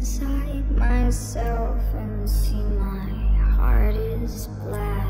inside myself and see my heart is black.